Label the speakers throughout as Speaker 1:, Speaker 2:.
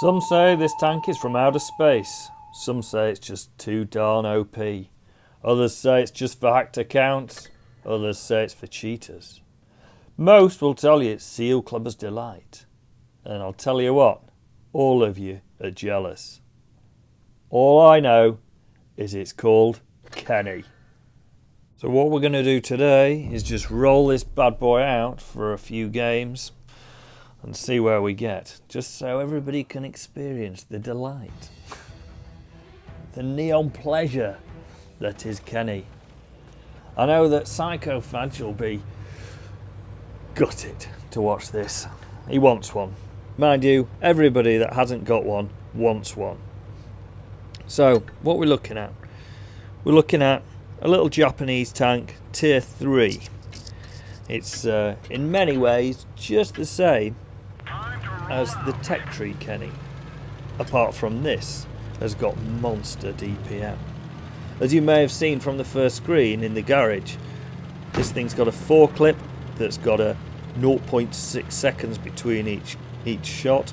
Speaker 1: Some say this tank is from outer space. Some say it's just too darn OP. Others say it's just for hacked accounts. Others say it's for cheaters. Most will tell you it's Seal Clubber's delight. And I'll tell you what, all of you are jealous. All I know is it's called Kenny. So what we're going to do today is just roll this bad boy out for a few games and see where we get, just so everybody can experience the delight, the neon pleasure that is Kenny. I know that Psycho Fadge will be gutted to watch this. He wants one. Mind you, everybody that hasn't got one wants one. So, what we're looking at? We're looking at a little Japanese tank, tier 3. It's uh, in many ways just the same as the Tech Tree Kenny, apart from this has got monster DPM. As you may have seen from the first screen in the garage, this thing's got a four-clip that's got a 0.6 seconds between each each shot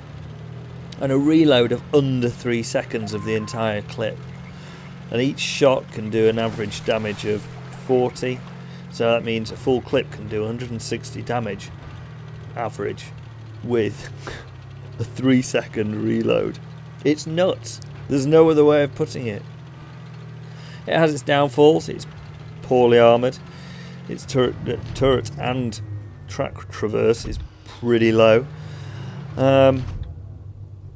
Speaker 1: and a reload of under 3 seconds of the entire clip. And each shot can do an average damage of 40, so that means a full clip can do 160 damage average with a 3 second reload. It's nuts. There's no other way of putting it. It has its downfalls, it's poorly armoured, its turret, turret and track traverse is pretty low. Um,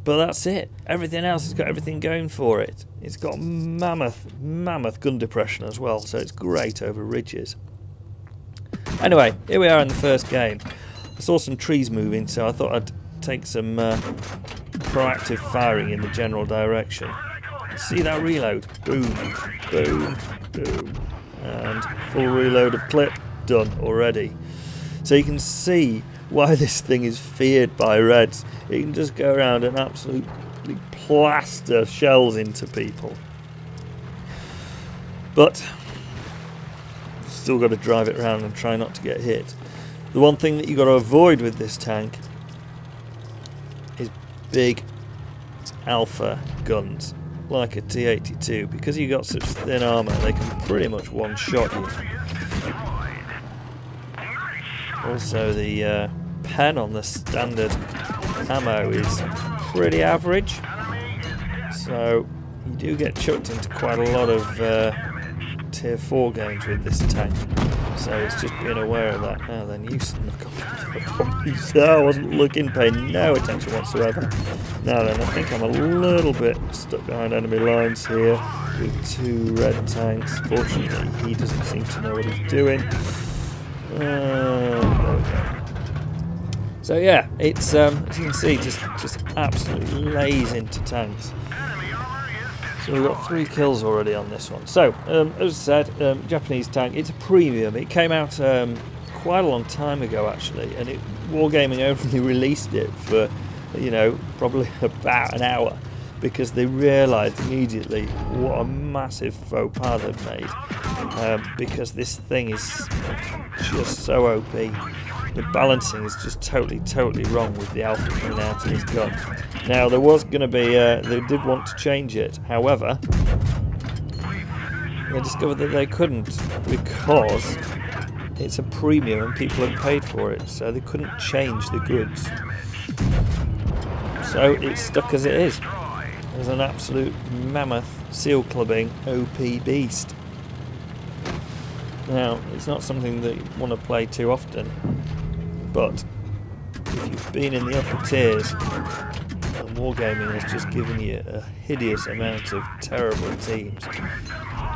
Speaker 1: but that's it. Everything else has got everything going for it. It's got mammoth, mammoth gun depression as well, so it's great over ridges. Anyway, here we are in the first game. I saw some trees moving, so I thought I'd take some uh, proactive firing in the general direction. See that reload? Boom, boom, boom. And full reload of clip done already. So you can see why this thing is feared by Reds. It can just go around and absolutely plaster shells into people. But still got to drive it around and try not to get hit. The one thing that you've got to avoid with this tank is big alpha guns like a T-82 because you've got such thin armour they can pretty much one-shot you. Also the uh, pen on the standard ammo is pretty average so you do get chucked into quite a lot of uh, tier 4 games with this tank so it's just being aware of that. Now then, you snuck up on me, I wasn't looking, paying no attention whatsoever. Now then, I think I'm a little bit stuck behind enemy lines here with two red tanks. Fortunately, he doesn't seem to know what he's doing. Uh, so yeah, it's um, as you can see, just just absolutely lays into tanks. So we've got three kills already on this one. So, um, as I said, um, Japanese tank, it's a premium. It came out um, quite a long time ago, actually, and it, Wargaming only released it for, you know, probably about an hour because they realised immediately what a massive faux pas they've made um, because this thing is just so OP the balancing is just totally, totally wrong with the alpha coming out of his gun. Now, there was going to be, uh, they did want to change it, however, they discovered that they couldn't because it's a premium and people had paid for it, so they couldn't change the goods. So it's stuck as it is. As an absolute mammoth seal clubbing OP beast. Now, it's not something that you want to play too often, but if you've been in the upper tiers, and Wargaming has just given you a hideous amount of terrible teams,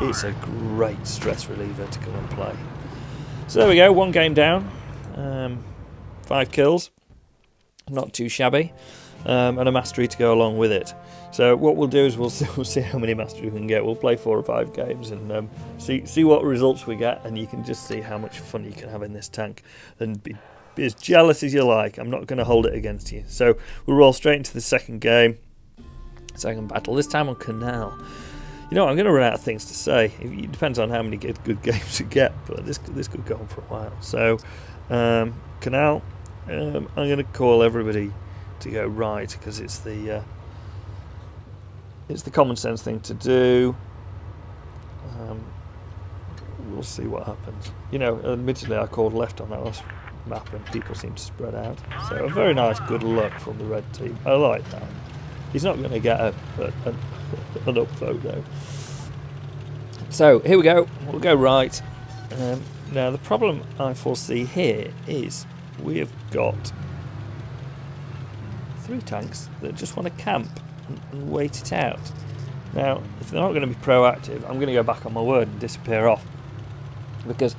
Speaker 1: it's a great stress reliever to come and play. So there we go, one game down, um, five kills, not too shabby, um, and a mastery to go along with it. So what we'll do is we'll see, we'll see how many masters we can get. We'll play four or five games and um, see see what results we get, and you can just see how much fun you can have in this tank and be be as jealous as you like. I'm not going to hold it against you. So we'll roll straight into the second game, second battle. This time on Canal. You know, I'm going to run out of things to say. It depends on how many good, good games you get, but this this could go on for a while. So, um, Canal. Um, I'm going to call everybody to go right because it's the uh, it's the common sense thing to do. Um, we'll see what happens. You know, admittedly, I called left on that last map and people seem to spread out. So a very nice good look from the red team. I like that. He's not going to get a, a, a, an upvote though. So here we go. We'll go right. Um, now the problem I foresee here is we have got three tanks that just want to camp and, wait it out. Now, if they're not going to be proactive, I'm going to go back on my word and disappear off because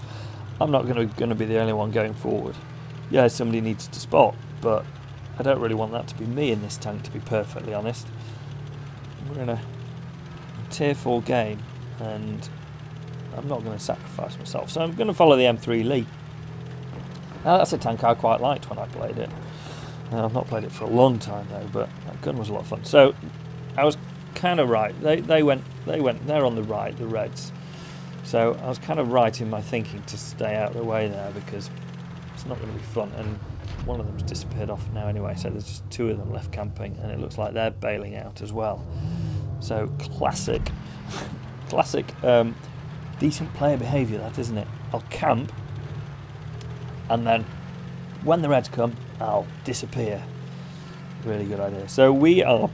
Speaker 1: I'm not going to, going to be the only one going forward. Yeah, somebody needs to spot, but I don't really want that to be me in this tank, to be perfectly honest. We're in a tier 4 game, and I'm not going to sacrifice myself. So I'm going to follow the M3 Lee. Now that's a tank I quite liked when I played it. I've not played it for a long time though, but that gun was a lot of fun. So I was kind of right. They they went they went they're on the right, the Reds. So I was kind of right in my thinking to stay out of the way there because it's not going to be fun. And one of them's disappeared off now anyway. So there's just two of them left camping, and it looks like they're bailing out as well. So classic, classic, um, decent player behaviour, that isn't it? I'll camp, and then when the Reds come, I'll disappear. Really good idea. So we are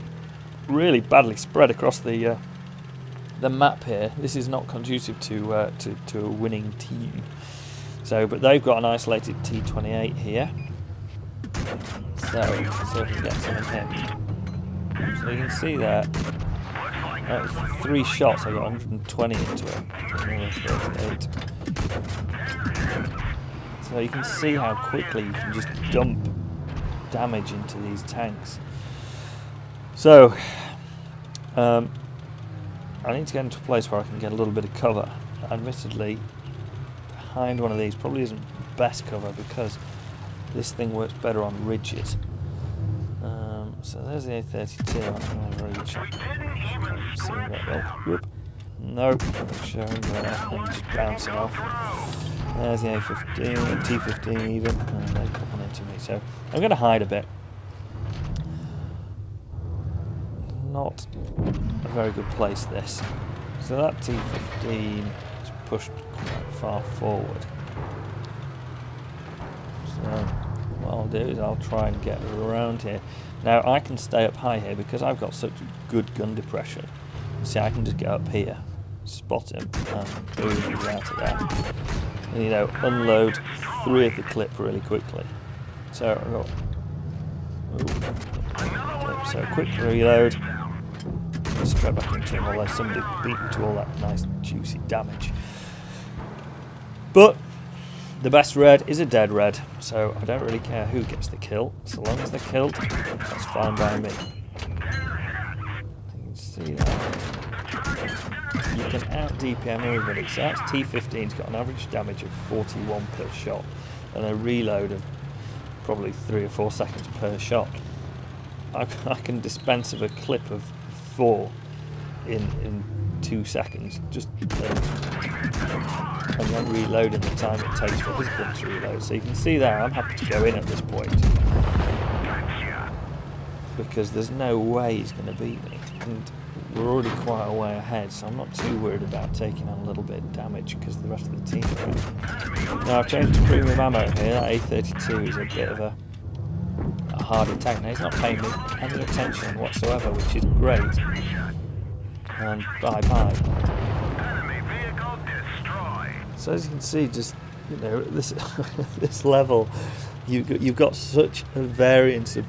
Speaker 1: really badly spread across the uh, the map here. This is not conducive to, uh, to to a winning team. So, but they've got an isolated T28 here. So, so we can get some in him. So you can see that Uh, three shots. I got 120 into it. 38. So you can see how quickly you can just dump damage into these tanks. So, um, I need to get into a place where I can get a little bit of cover. Admittedly, behind one of these probably isn't best cover because this thing works better on ridges. Um, so there's the A32. I'm very good shot. See that well. Whoop. Nope, showing there and bouncing off. There's the A15, T15 even, and they put one into me. So I'm going to hide a bit. Not a very good place this. So that T15 is pushed quite far forward. So what I'll do is I'll try and get around here. Now I can stay up high here because I've got such good gun depression. See, I can just get up here, spot him, and boom, he's out of there you know, unload three of the clip really quickly. So I've got so quick reload. Straight back into him, although somebody beat me to all that nice juicy damage. But the best red is a dead red, so I don't really care who gets the kill. So long as they're killed, that's fine by me. You can see that can out DPM everybody. So that's T15's got an average damage of 41 per shot and a reload of probably three or four seconds per shot. I, I can dispense of a clip of four in in two seconds, just uh, and then reload in the time it takes for his gun to reload. So you can see there, I'm happy to go in at this point because there's no way he's going to beat me. And we're already quite a way ahead, so I'm not too worried about taking on a little bit of damage because the rest of the team are. Now I've changed to premium ammo here, that A32 is a bit of a, a harder tank. Now he's not paying me any attention whatsoever, which is great. And bye bye. So as you can see, just you know, this this level, you've got, you've got such a variance of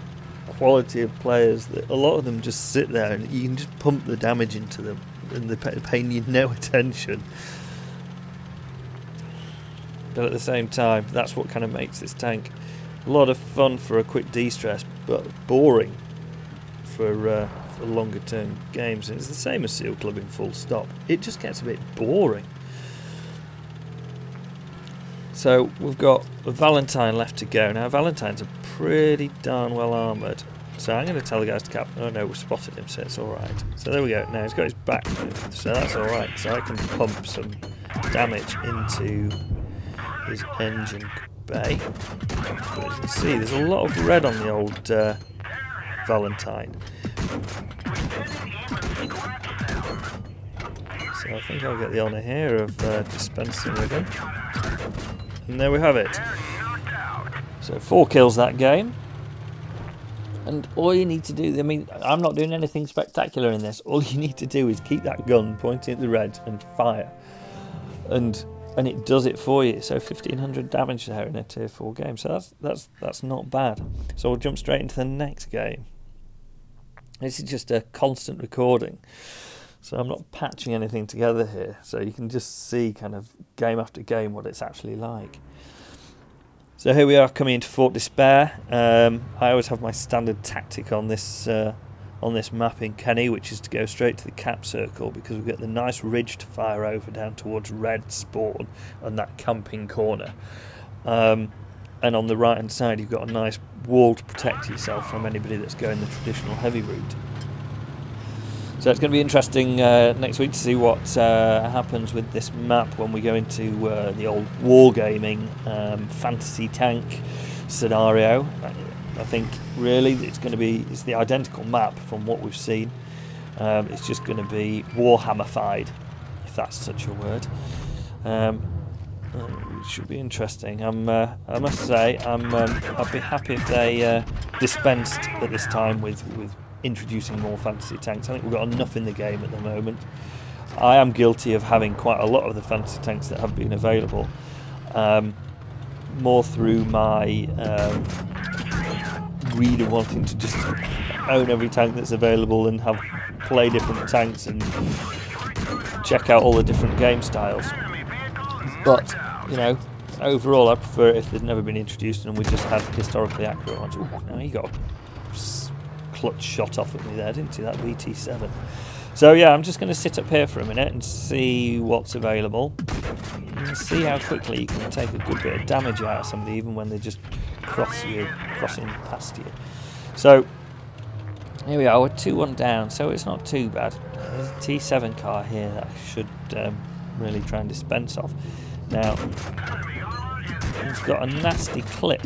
Speaker 1: quality of players that a lot of them just sit there and you can just pump the damage into them and they're paying you no attention. But at the same time, that's what kind of makes this tank a lot of fun for a quick de-stress, but boring for, uh, for longer term games. And it's the same as Seal Club in full stop. It just gets a bit boring. So we've got Valentine left to go. Now Valentine's a pretty darn well armoured. So I'm going to tell the guys to cap. Oh no, we spotted him, so it's alright. So there we go. Now he's got his back so that's alright. So I can pump some damage into his engine bay. But as you can see, there's a lot of red on the old uh, Valentine. So I think I'll get the honour here of uh, dispensing with him. And there we have it. So four kills that game. And all you need to do, I mean, I'm not doing anything spectacular in this. All you need to do is keep that gun pointing at the red and fire. And and it does it for you. So 1500 damage there in a tier 4 game. So that's that's that's not bad. So we'll jump straight into the next game. This is just a constant recording. So I'm not patching anything together here. So you can just see kind of game after game what it's actually like. So here we are coming into Fort Despair. Um, I always have my standard tactic on this uh, on this map in Kenny, which is to go straight to the cap circle because we get the nice ridge to fire over down towards Red Spawn and that camping corner. Um, and on the right hand side, you've got a nice wall to protect yourself from anybody that's going the traditional heavy route. So it's going to be interesting uh, next week to see what uh, happens with this map when we go into uh, the old wargaming um, fantasy tank scenario. I think really it's going to be it's the identical map from what we've seen. Um, it's just going to be Warhammerified, if that's such a word. Um, uh, it should be interesting. I'm, uh, I must say, I'm, um, I'd be happy if they uh, dispensed at this time with, with introducing more fantasy tanks. I think we've got enough in the game at the moment. I am guilty of having quite a lot of the fantasy tanks that have been available, um, more through my um, greed of wanting to just own every tank that's available and have play different tanks and check out all the different game styles. But you know, overall, I prefer if they'd never been introduced and we just had historically accurate ones. Ooh, now you got clutch shot off at me there, didn't you? That BT7. So yeah, I'm just going to sit up here for a minute and see what's available. And see how quickly you can take a good bit of damage out of somebody, even when they're just cross you, crossing past you. So here we are, we're 2-1 down, so it's not too bad. There's a T7 car here that I should um, really try and dispense off. Now, it's got a nasty clip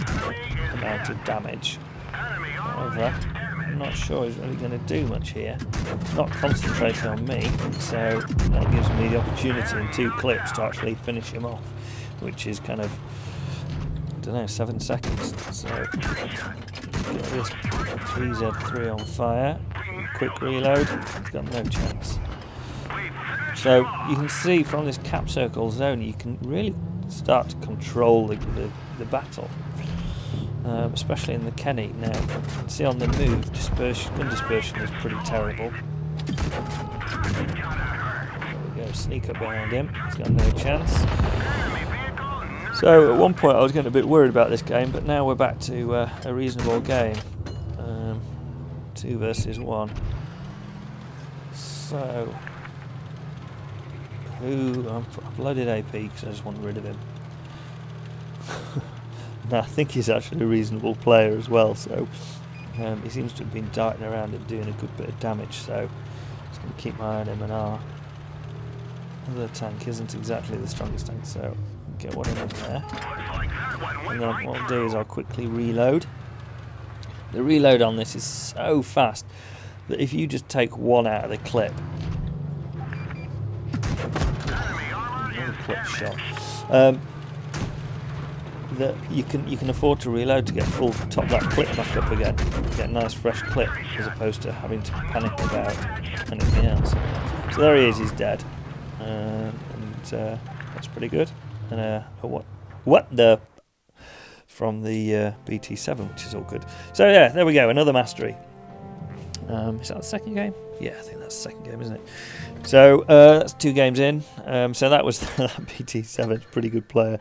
Speaker 1: amount of damage. However, I'm not sure he's really going to do much here. not concentrating on me, so that gives me the opportunity in two clips to actually finish him off, which is kind of, I don't know, seven seconds. So, get this 3Z3 on fire, quick reload, he's got no chance. So you can see from this cap circle zone, you can really start to control the, the, the battle um, especially in the Kenny. Now, see on the move, dispersion, gun dispersion is pretty terrible. There we go, sneak up behind him. He's got no chance. So at one point I was getting a bit worried about this game, but now we're back to uh, a reasonable game. Um, two versus one. So, who? I've loaded AP because I just want rid of him. I think he's actually a reasonable player as well, so um, he seems to have been darting around and doing a good bit of damage, so I'm just going to keep my eye on him and our other tank isn't exactly the strongest tank, so get one in there. And then what I'll do is I'll quickly reload. The reload on this is so fast that if you just take one out of the clip, clip shot. Um, that you can you can afford to reload to get full top that clip back up again, get a nice fresh clip as opposed to having to panic about anything else. So there he is, he's dead, uh, and uh, that's pretty good. And uh, what what the from the uh, BT7, which is all good. So yeah, there we go, another mastery. Um, is that the second game? Yeah, I think that's the second game, isn't it? So uh, that's two games in. Um, so that was that BT7, pretty good player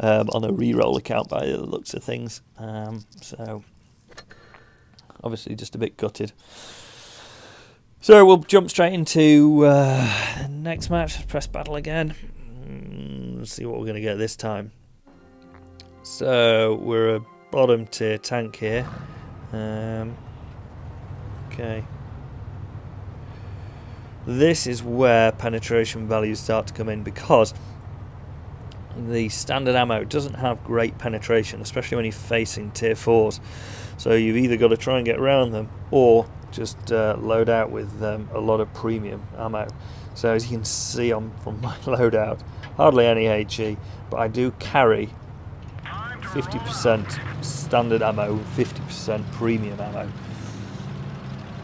Speaker 1: um, on a re-roll account by the looks of things. Um, so obviously just a bit gutted. So we'll jump straight into uh, next match. Press battle again. Mm, let's see what we're going to get this time. So we're a bottom tier tank here. Um, okay. This is where penetration values start to come in because the standard ammo doesn't have great penetration, especially when you're facing tier 4s. So you've either got to try and get around them or just uh, load out with um, a lot of premium ammo. So as you can see from my loadout, hardly any HE, but I do carry 50% standard ammo, 50% premium ammo.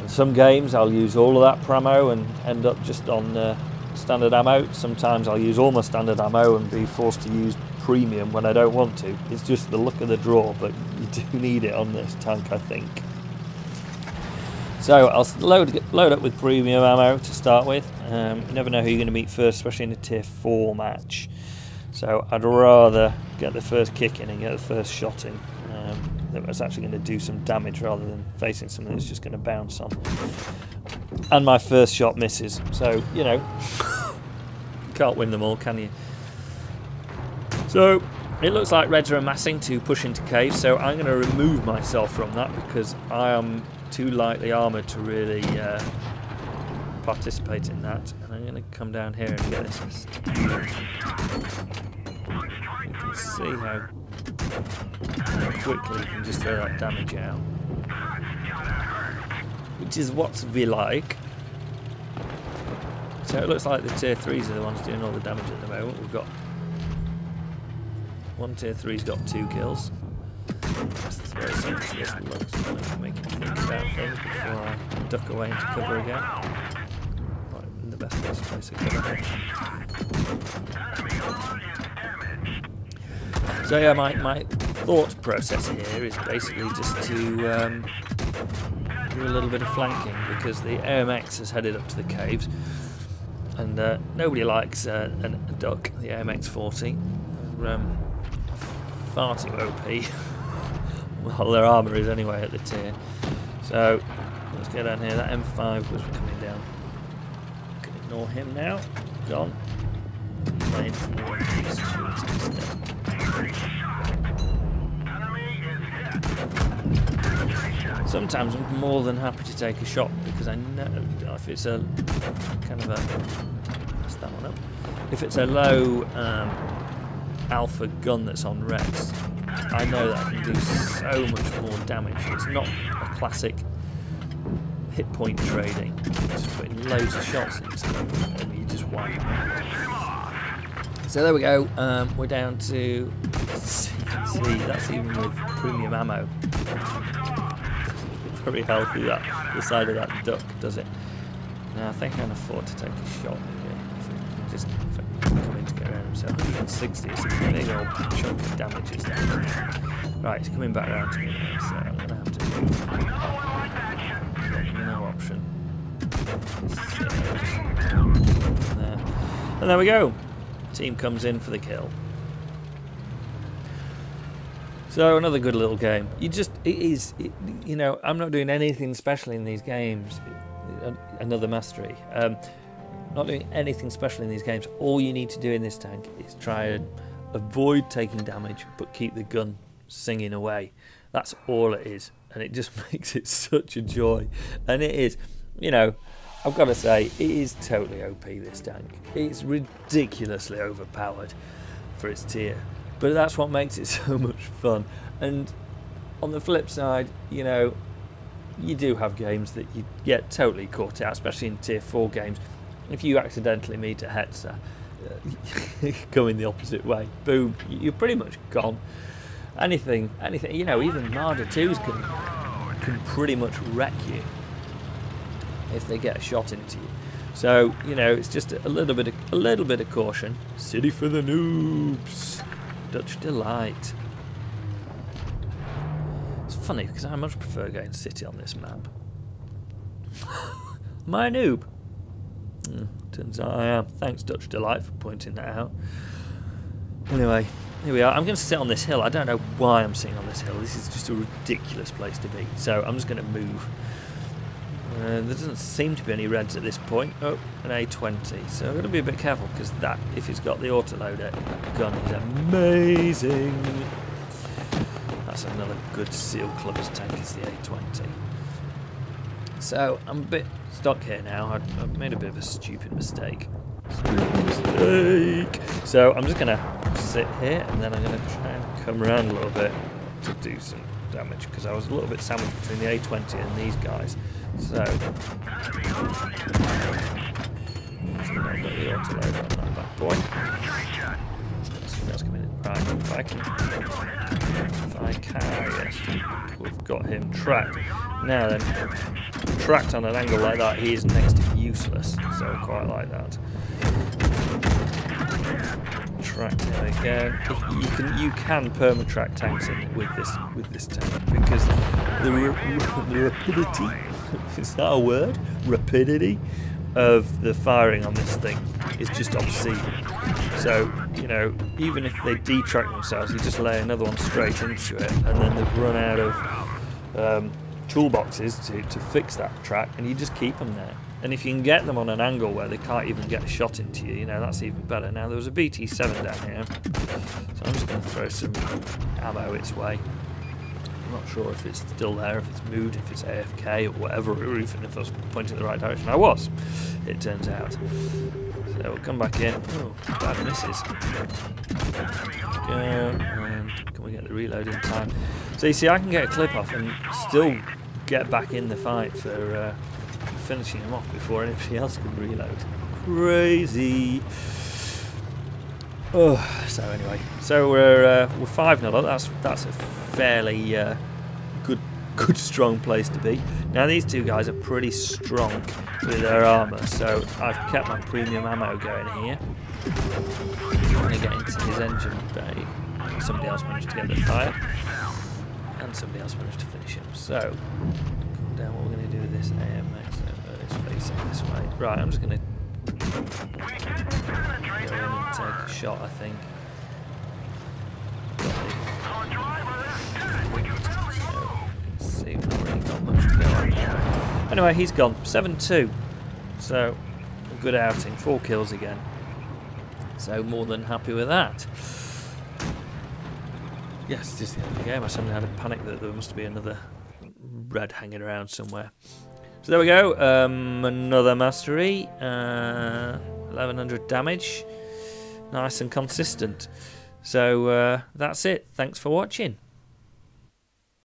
Speaker 1: In some games I'll use all of that ammo and end up just on uh, standard ammo. Sometimes I'll use all my standard ammo and be forced to use premium when I don't want to. It's just the look of the draw, but you do need it on this tank, I think. So I'll load load up with premium ammo to start with. Um, you never know who you're going to meet first, especially in a tier 4 match. So I'd rather get the first kick in and get the first shot in. Um, that's actually going to do some damage rather than facing something that's just going to bounce on. And my first shot misses. So, you know, can't win them all, can you? So it looks like Reds are amassing to push into caves, so I'm going to remove myself from that because I am too lightly armoured to really uh, participate in that. And I'm going to come down here and get this. You can see how quickly can just throw that damage out. Which is what's we like. So it looks like the tier 3s are the ones doing all the damage at the moment. We've got one tier 3's got two kills. Let's throw some into this looks make him think about things before I duck away into cover again. Right, in the best place to cover. So yeah, my, my thought process here is basically just to um, do a little bit of flanking because the AMX has headed up to the caves and uh, nobody likes uh, a duck, the AMX 40. Um, far too OP. well, their armour is anyway at the tier. So, let's get down here. That M5 was coming down. Can ignore him now. Gone. Sometimes I'm more than happy to take a shot because I know if it's a kind of a mess that one up. If it's a low um, alpha gun that's on Rex, I know that I can do so much more damage. It's not a classic hit point trading. Just putting loads of shots into them and you just wipe them out. So there we go. Um, we're down to see, see that's even with premium ammo. Very healthy that the side of that duck does it. Now I think I can afford to take a shot here. If it just if come in to get around him. So 160 is a big old chunk of damage is that. Right, it's coming back around to me now, so I'm gonna have to move. No option. There. And there we go. Team comes in for the kill. So another good little game. You just it is it, you know I'm not doing anything special in these games. Another mastery. Um, not doing anything special in these games. All you need to do in this tank is try and avoid taking damage, but keep the gun singing away. That's all it is, and it just makes it such a joy. And it is, you know, I've got to say, it is totally OP. This tank. It's ridiculously overpowered for its tier. But that's what makes it so much fun. And on the flip side, you know, you do have games that you get totally caught out, especially in tier 4 games. If you accidentally meet a Hetzer, uh, going the opposite way, boom, you're pretty much gone. Anything, anything, you know, even Marder 2s can, can pretty much wreck you if they get a shot into you. So, you know, it's just a little bit of, a little bit of caution. City for the noobs. Dutch Delight. It's funny because I much prefer going City on this map. a noob? Mm, turns out I am. Thanks Dutch Delight for pointing that out. Anyway, here we are. I'm going to sit on this hill. I don't know why I'm sitting on this hill. This is just a ridiculous place to be. So I'm just going to move. Uh, there doesn't seem to be any reds at this point. Oh, an A20. So I've got to be a bit careful because that, if it's got the autoloader, that gun is amazing. That's another good SEAL Clubbers tank is the A20. So I'm a bit stuck here now. I, have made a bit of a stupid mistake. Stupid mistake. So I'm just going to sit here and then I'm going to try and come around a little bit to do some damage because I was a little bit sandwiched between the A20 and these guys. So, I've got the autoloader on that. Right, if I can... If I can, yes. We've got him tracked. Now then, tracked on an angle like that, he is next to useless. So I quite like that. Tracked him again. If you can you can perma track tanks in with this with this tank because the, the rapidity is that a word? Rapidity of the firing on this thing is just obscene. So, you know, even if they detrack themselves, you just lay another one straight into it, and then they've run out of um, toolboxes to, to fix that track, and you just keep them there. And if you can get them on an angle where they can't even get a shot into you, you know, that's even better. Now, there was a BT-7 down here, so I'm just going to throw some ammo its way. I'm not sure if it's still there, if it's moved, if it's AFK or whatever, or even if I was pointing in the right direction. I was, it turns out. So we'll come back in. Oh, bad misses. Go, and can we get the reload in time? So you see, I can get a clip off and still get back in the fight for uh, finishing him off before anybody else can reload. Crazy. Oh, so anyway, so we're uh, we're five 0 That's that's a fairly uh, good good strong place to be. Now these two guys are pretty strong with their armour, so I've kept my premium ammo going here. I'm to get into his engine bay. Somebody else managed to get the fire, and somebody else managed to finish him. So, come down. What we're going to do with this AMX? It's facing this way. Right, I'm just going to go in and take a shot. I think. Anyway, he's gone. 7-2. So, a good outing. Four kills again. So, more than happy with that. Yes, just the end of the game. I suddenly had a panic that there must be another red hanging around somewhere. So there we go. Um, another mastery. Uh, 1100 damage. Nice and consistent. So uh, that's it. Thanks for watching.